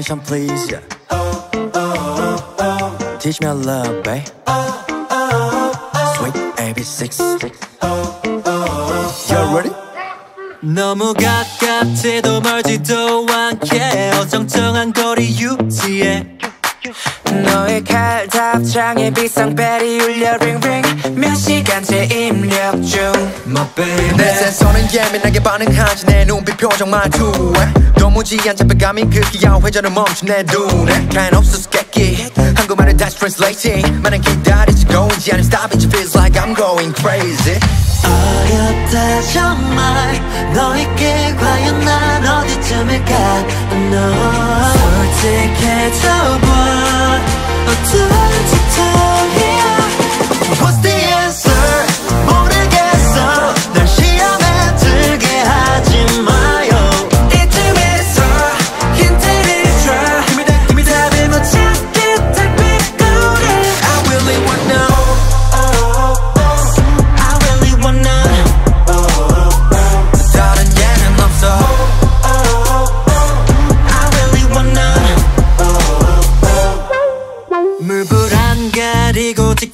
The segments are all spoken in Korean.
attention please yeah. Teach me a love babe Sweet AB6 You ready? 너무 가깝지도 멀지도 않게 어정쩡한 거리 유지해 너의 칼 답장에 비상벨이 울려 링링 몇 시간째 입력 중 My baby. 내 센서는 예민하게 반응하지 내 눈빛 표정 말투에 도무지한 잡혀감이 그 귀여운 회전을 멈춘 내 눈에. Kind of 수수께끼 한국말을 다시 translating. 많은 기다리지 고인지 아님 stopping feels like I'm going crazy. 어렵다 정말. 너에게 과연 난 어디쯤일까? 너솔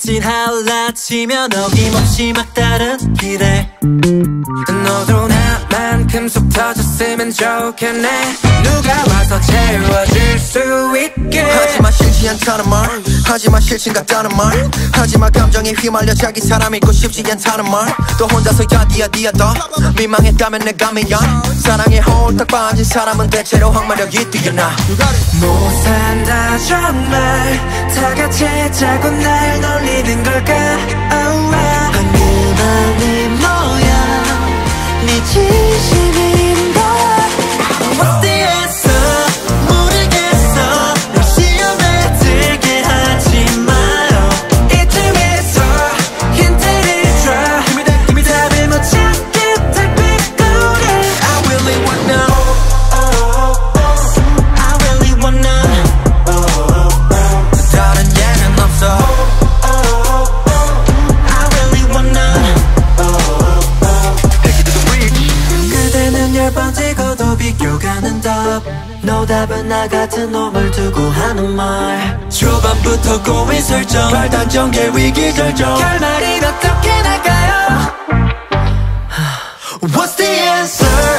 가리고 직진할라 치면 어김없이 막다른 기대 너도 나 만큼 속 터졌으면 좋겠네. 누가 와서 채워줄 수 있게. 하지마 싫지 않다는 말 하지마 싫진 같다는 말 하지마 감정에 휘말려 자기 사람 있고 싶지 않다는 말또 혼자서 야디야디야 더 민망했다면 내가 미안 사랑에 홀딱 빠진 사람은 대체로 항마력이 뛰어나. 못 산다 정말 다 같이 자꾸 날 놀리는 걸까? oh, up 너 답은 나 같은 놈을 두고 하는 말. 초반부터 고인 설정 발단 전개 위기 결정. 결말이 어떻게 나가요? What's the answer?